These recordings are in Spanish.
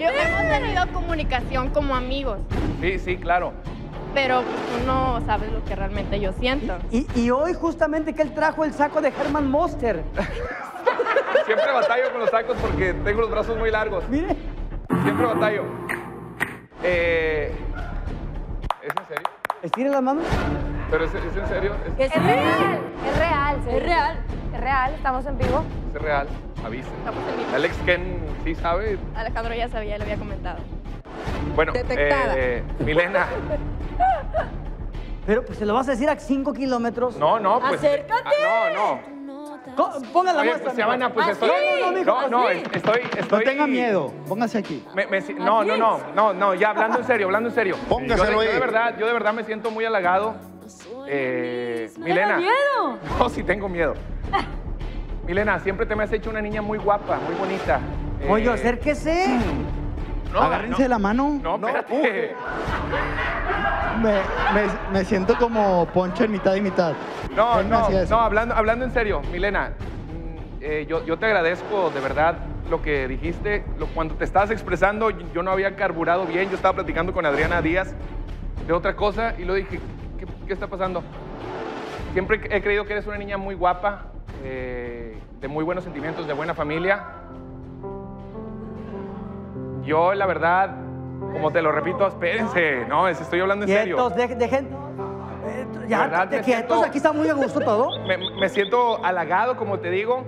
Yo, hemos tenido comunicación como amigos, Sí, sí, claro. pero pues, tú no sabes lo que realmente yo siento. Y, y hoy justamente que él trajo el saco de Herman Monster. Siempre batallo con los tacos porque tengo los brazos muy largos. Mire. Siempre batallo. Eh, ¿Es en serio? Estire las manos. ¿Pero es, es en serio? ¿Es, Es real, es real, Es real. Real, estamos en vivo. es real? Avisa. Estamos en vivo. Alex Ken sí sabe. Alejandro ya sabía, le había comentado. Bueno, Detectada. eh, Milena. Pero pues se lo vas a decir a 5 kilómetros. No, no, pues. Acércate. ah, no, no. Co- Ponga la Oye, muestra. pues, pues ¿Ah, estoy. No, no, mijo, no, no, ¿así? estoy, estoy. No tenga miedo, póngase aquí. Me- me si- no, no, no, no, no, ya hablando en serio, hablando en serio. Póngaselo yo, de, yo ahí. de verdad, yo de verdad me siento muy halagado. Eh, Milena. miedo? No, sí tengo miedo. Milena, siempre te me has hecho una niña muy guapa, muy bonita. Eh, Oye, acérquese. no, Agárrense no, la mano. No, espérate. Me, me- me siento como poncho en mitad y mitad. No, no, no, hablando, hablando en serio, Milena, mm, eh, yo, yo te agradezco de verdad lo que dijiste. Lo- cuando te estabas expresando, yo no había carburado bien. Yo estaba platicando con Adriana Díaz de otra cosa y lo dije, ¿qué, qué está pasando? Siempre he creído que eres una niña muy guapa, eh, de muy buenos sentimientos, de buena familia. Yo, la verdad, como te lo repito, espérense, no, es- estoy hablando en serio. Quietos, de- dejen. eh, ya, verdad, te- quietos, siento- aquí está muy a gusto todo. Me, me siento halagado, como te digo,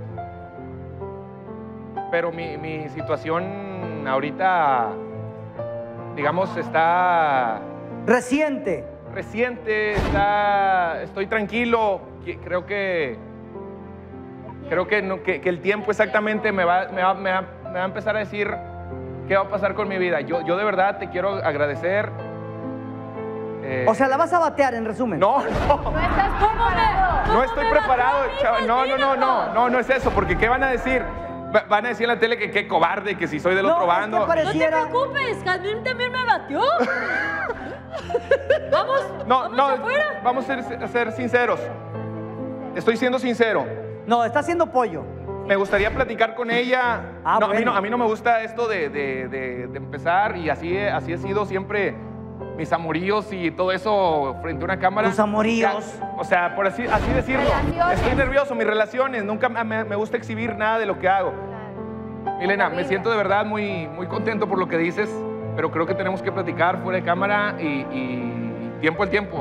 pero mi, mi situación ahorita, digamos, está Reciente. reciente, está, estoy tranquilo, creo que, creo que, no- que- que el tiempo exactamente me va, me, va, me va- me va a empezar a decir qué va a pasar con mi vida. Yo, yo de verdad te quiero agradecer. eh, O sea, la vas a batear, en resumen. no, no. No estás preparado. No estoy preparado, chava. No, no, no, no, no, no es eso, porque ¿qué van a decir? Va- Van a decir en la tele que qué cobarde, que si soy del No, otro es que bando. No te preocupes, Jazmín también me batió. Vamos, No, vamos no, afuera. vamos a ser, a ser sinceros. Estoy siendo sincero. No, está haciendo pollo. Me gustaría platicar con ella. Ah, no, a, mí no, a mí no me gusta esto de, de- de- de empezar y así, he- así ha sido siempre mis amoríos y todo eso frente a una cámara. Tus amoríos. Ya, O sea, por así, así decirlo. Relaciones. Estoy nervioso, mis relaciones. Nunca me, me- me gusta exhibir nada de lo que hago. Milena, me siento de verdad muy, muy contento por lo que dices, pero creo que tenemos que platicar fuera de cámara y, y tiempo al tiempo.